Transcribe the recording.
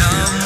am